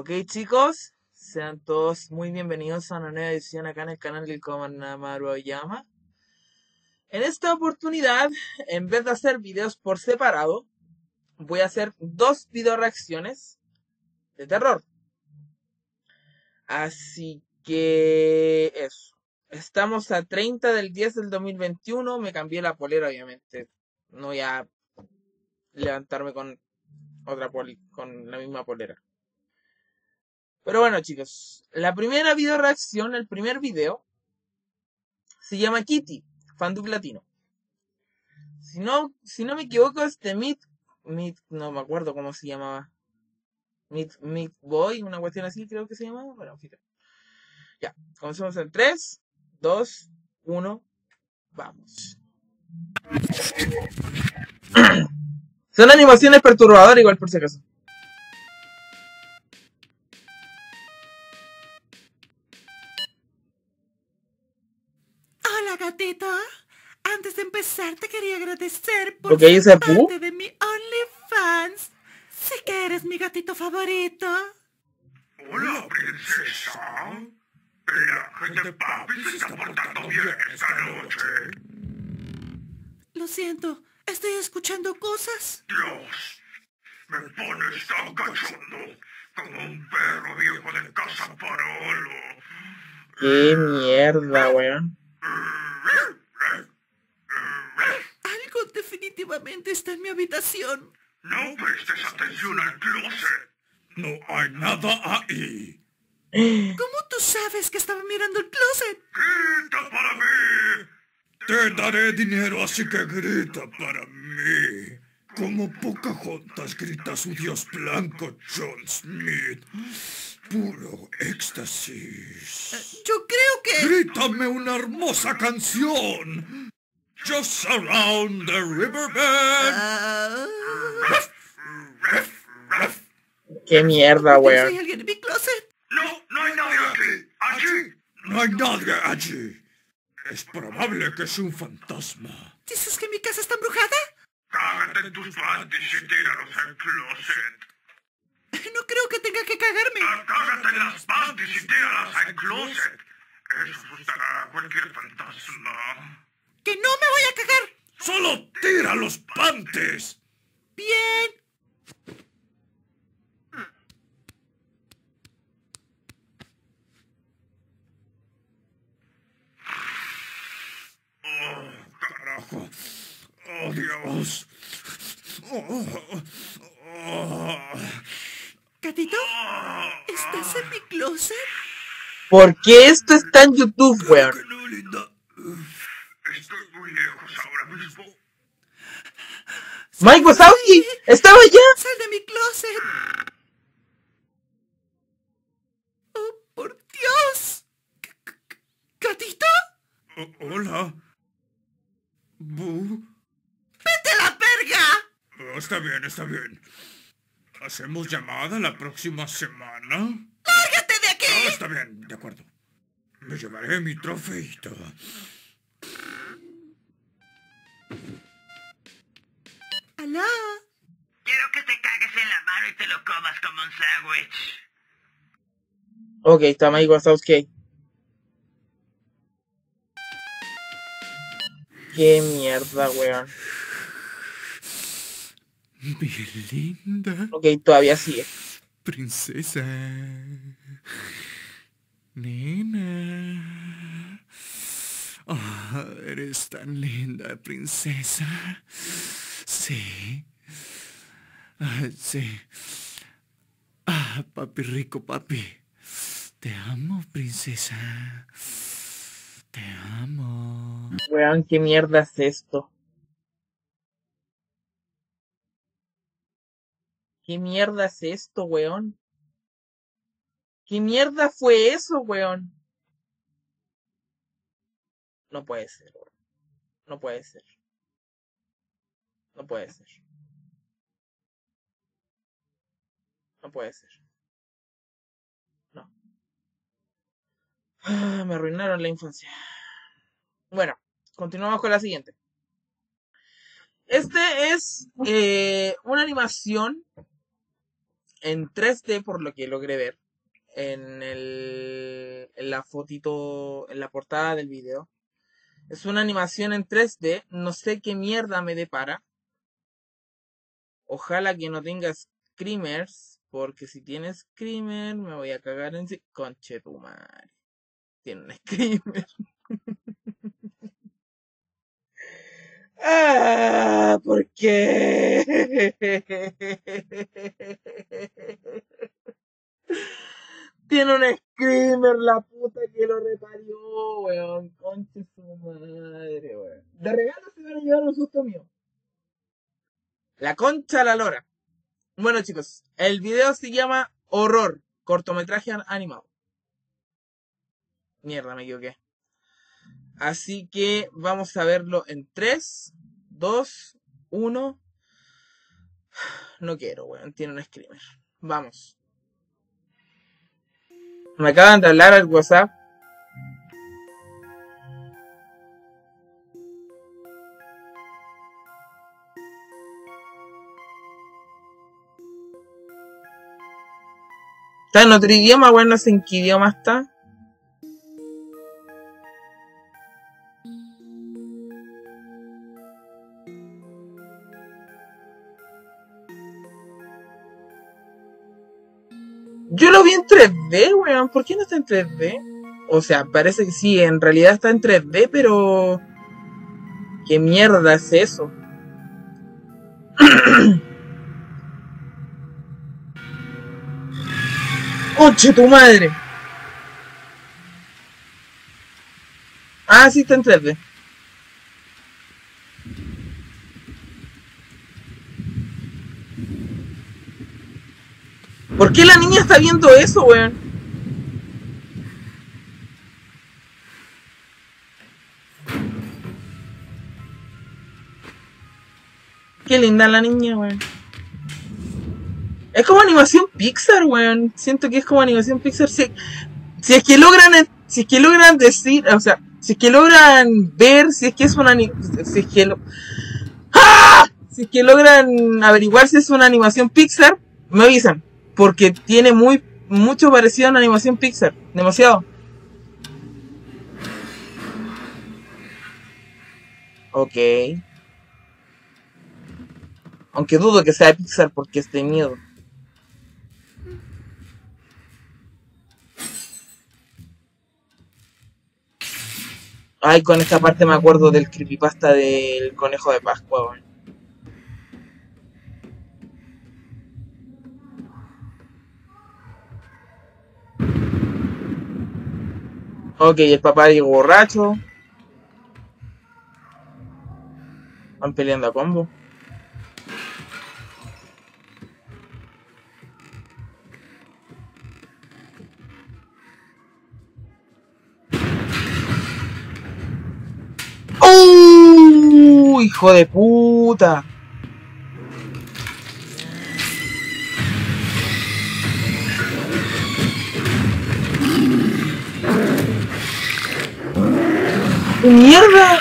Ok chicos, sean todos muy bienvenidos a una nueva edición acá en el canal del Komanaru Oyama. En esta oportunidad, en vez de hacer videos por separado, voy a hacer dos video reacciones de terror. Así que eso. Estamos a 30 del 10 del 2021. Me cambié la polera, obviamente. No voy a levantarme con otra poli con la misma polera. Pero bueno, chicos, la primera video reacción, el primer video, se llama Kitty, fandub latino. Si no, si no me equivoco, es de Meet, Meet, no me acuerdo cómo se llamaba. Meet, Meet Boy, una cuestión así creo que se llamaba. Bueno, fíjate. Ya, comencemos en 3, 2, 1, vamos. Son animaciones perturbadoras igual por si acaso. Agradecer por ¿Lo que ser parte de mi OnlyFans. Sé que eres mi gatito favorito. Hola, princesa. El ángel de papi se está portando bien esta noche. Lo siento, estoy escuchando cosas. Dios, me pones tan cachondo como un perro viejo de casa parolo. Qué mierda, weón. Definitivamente está en mi habitación. No prestes atención al closet. No hay nada ahí. ¿Cómo tú sabes que estaba mirando el closet? ¡Grita para mí! Te daré dinero, así que grita para mí. Como Pocahontas grita su dios blanco, John Smith. Puro éxtasis. Yo creo que... Grítame una hermosa canción. Just around the riverbed. Qué mierda, ¿Hay weón. alguien en mi closet? No, no hay nadie aquí. Allí. No hay nadie allí. Es probable que sea un fantasma. ¿Dices que mi casa está embrujada? Cágate en tus panties y tíralos al closet. No creo que tenga que cagarme. Ah, Cágate en las panties y tíralas al closet. Eso asustará a cualquier fantasma. ¡Que no me voy a cagar! ¡Solo tira los panties! Bien. ¡Oh, carajo! ¡Oh, Dios! Oh, oh, ¿Gatito? ¿Estás en mi closet? ¿Por qué esto está en YouTube, weón? ¡Qué no, linda! Estoy muy lejos ahora mismo. Mike Wazowski, estaba allá. ¡Sal de mi closet! ¡Oh, por Dios! C- c- ¿Gatito? Oh, hola. Bu. ¡Vete a la verga! Oh, está bien, está bien. ¿Hacemos llamada la próxima semana? ¡Lárgate de aquí! Oh, está bien, de acuerdo. Me llevaré mi trofeito. Quiero que te cagues en la mano y te lo comas como un sándwich. Ok, está Mike Wazowski. Qué mierda, weón. Mi linda Ok, todavía sigue. princesa. Nena. Ah, eres tan linda, princesa. Sí. Sí. Ah, papi rico, papi. Te amo, princesa. Te amo. Weón, qué mierda es esto. ¿Qué mierda es esto, weón? ¿Qué mierda fue eso, weón? No puede ser, weón. No puede ser. No puede ser. No puede ser. No. Ah, me arruinaron la infancia. Bueno, continuamos con la siguiente. Este es eh, una animación en 3D, por lo que logré ver en, el, en la fotito, en la portada del video. Es una animación en 3D, no sé qué mierda me depara. Ojalá que no tenga screamers, porque si tiene screamer me voy a cagar en sí. Conche tu madre. Tiene un screamer. Ah, ¿por qué? Tiene un screamer, la puta que lo reparió, weón. Conche su madre, weón. De regalo se van a llevar un susto mío. La concha a la lora. Bueno, chicos, el video se llama Horror, cortometraje animado. Mierda, me equivoqué. Así que vamos a verlo en 3, 2, 1. No quiero, weón. Tiene un screamer. Vamos. Me acaban de hablar al WhatsApp. Está en otro idioma, weón. No sé en qué idioma está. Yo lo vi en 3D, weón. ¿Por qué no está en 3D? O sea, parece que sí, en realidad está en 3D, pero... ¿Qué mierda es eso? ¡Oche tu madre! Ah, sí está en 3D. ¿Por qué la niña está viendo eso, weón? Qué linda la niña, weón. Es como animación Pixar, weón. Siento que es como animación Pixar. Si, si es que logran, si es que logran decir, o sea, si es que logran ver, si es que es una, si es que lo, ¡Ah! si es que logran averiguar si es una animación Pixar, me avisan porque tiene muy mucho parecido a una animación Pixar, demasiado. Ok. Aunque dudo que sea Pixar porque es de miedo. Ay, con esta parte me acuerdo del creepypasta del conejo de Pascua. Ok, el papá llegó borracho. Van peleando a combo. ¡Hijo de puta! ¡Mierda!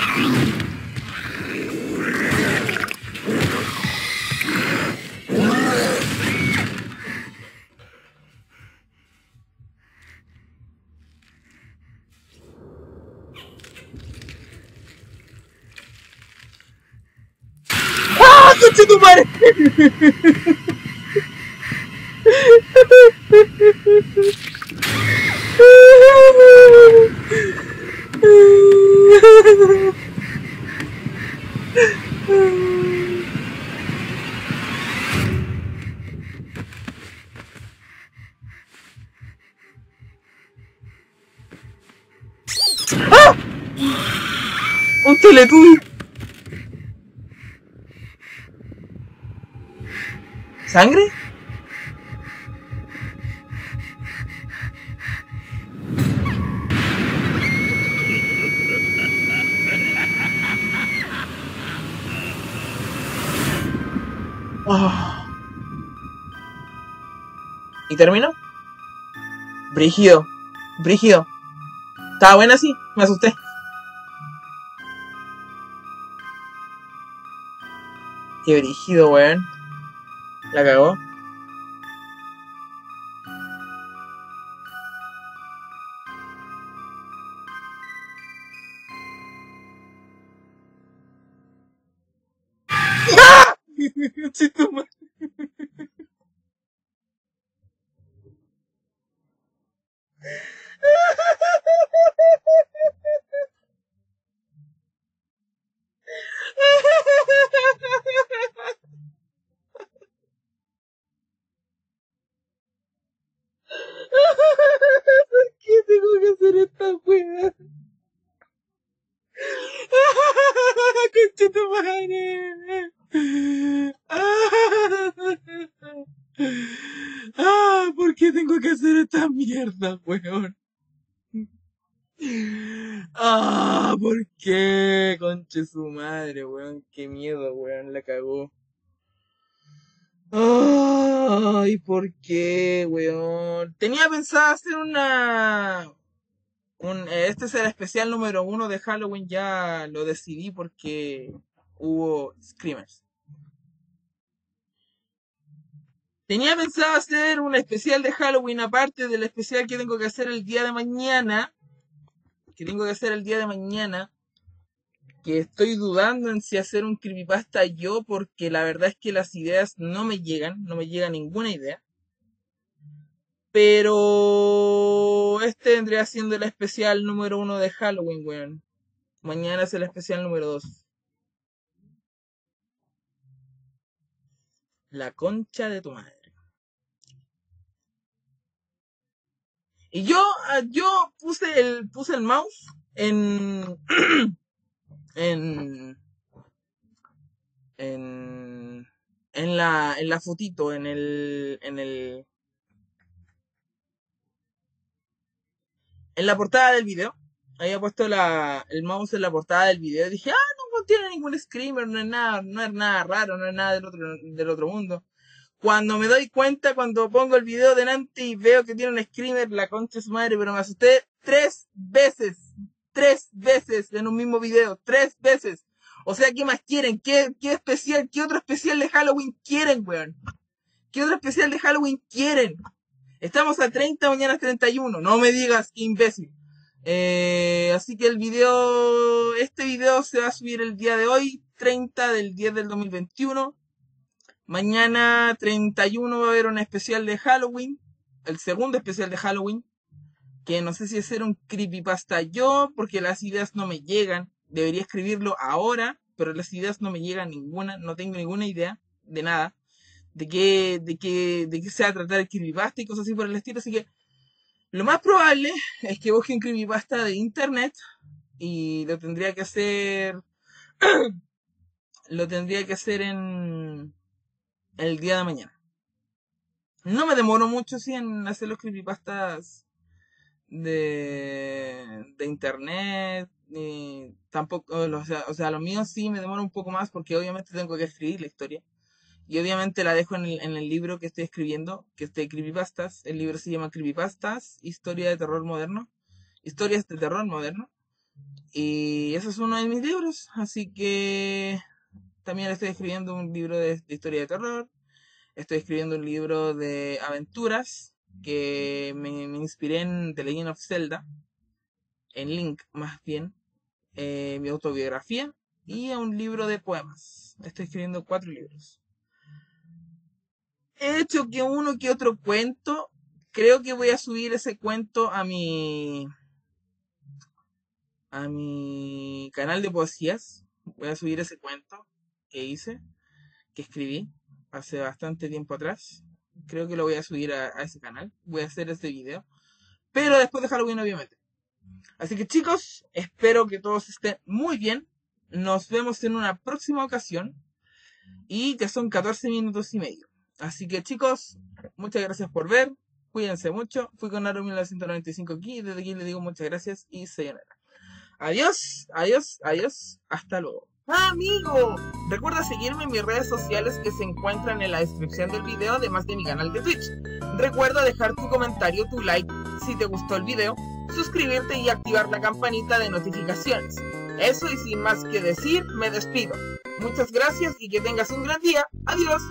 ¡Ah! ¡Coche tu madre! ¡Ah! Un ¿Sangre? Ah. ¿Y terminó? Brígido. Brígido. Estaba buena así, me asusté. Qué brígido, weón. La cagó. Mierda, weón? Ah, ¿por qué? Conche su madre, weón. Qué miedo, weón. La cagó. Ay, ¿por qué, weón? Tenía pensado hacer una... Un, este es el especial número uno de Halloween, ya lo decidí porque hubo screamers. Tenía pensado hacer un especial de Halloween aparte del especial que tengo que hacer el día de mañana. Que tengo que hacer el día de mañana. Que estoy dudando en si hacer un creepypasta yo porque la verdad es que las ideas no me llegan, no me llega ninguna idea. Pero este vendría siendo el especial número uno de Halloween, weón. Mañana es el especial número dos. La concha de tu madre. Y yo, ah, yo puse el, puse el mouse en, en, en, en la, en la fotito, en el, en el, en la portada del video. Había puesto la, el mouse en la portada del video dije, ah, no contiene ningún screamer, no es nada, no es nada raro, no es nada del otro, del otro mundo. Cuando me doy cuenta, cuando pongo el video delante y veo que tiene un screamer, la concha su madre, pero me asusté tres veces. Tres veces en un mismo video. Tres veces. O sea, ¿qué más quieren? ¿Qué, qué especial? ¿Qué otro especial de Halloween quieren, weón? ¿Qué otro especial de Halloween quieren? Estamos a 30, mañana es 31. No me digas, qué imbécil. Eh, así que el video, este video se va a subir el día de hoy, 30 del 10 del 2021. Mañana 31 va a haber un especial de Halloween, el segundo especial de Halloween, que no sé si hacer un creepypasta yo, porque las ideas no me llegan. Debería escribirlo ahora, pero las ideas no me llegan ninguna, no tengo ninguna idea de nada, de qué, de qué, de qué se va a tratar el creepypasta y cosas así por el estilo, así que lo más probable es que busque un creepypasta de internet y lo tendría que hacer, lo tendría que hacer en, el día de mañana. No me demoro mucho sí en hacer los creepypastas de, de internet, tampoco, o sea, o sea, lo mío sí me demora un poco más porque obviamente tengo que escribir la historia. Y obviamente la dejo en el, en el libro que estoy escribiendo, que es de Creepypastas. El libro se llama Creepypastas, Historia de Terror Moderno. Historias de Terror Moderno. Y ese es uno de mis libros. Así que también estoy escribiendo un libro de, historia de terror. Estoy escribiendo un libro de aventuras que me, inspiré en The Legend of Zelda. En Link, más bien. eh, mi autobiografía. Y un libro de poemas. Estoy escribiendo cuatro libros. He hecho que uno que otro cuento. Creo que voy a subir ese cuento a mi. a mi canal de poesías. Voy a subir ese cuento que hice, que escribí hace bastante tiempo atrás. Creo que lo voy a subir a, ese canal. Voy a hacer este video. Pero después de Halloween, obviamente. Así que chicos, espero que todos estén muy bien. Nos vemos en una próxima ocasión. Y que son 14 minutos y medio. Así que chicos, muchas gracias por ver. Cuídense mucho. Fui con Naru 1995 aquí. Desde aquí les digo muchas gracias y sayonara. Adiós, adiós, adiós. Hasta luego. ¡Ah, amigo! Recuerda seguirme en mis redes sociales que se encuentran en la descripción del video, además de mi canal de Twitch. Recuerda dejar tu comentario, tu like si te gustó el video, suscribirte y activar la campanita de notificaciones. Eso y sin más que decir, me despido. Muchas gracias y que tengas un gran día. Adiós.